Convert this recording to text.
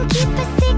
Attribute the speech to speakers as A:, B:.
A: can keep a secret.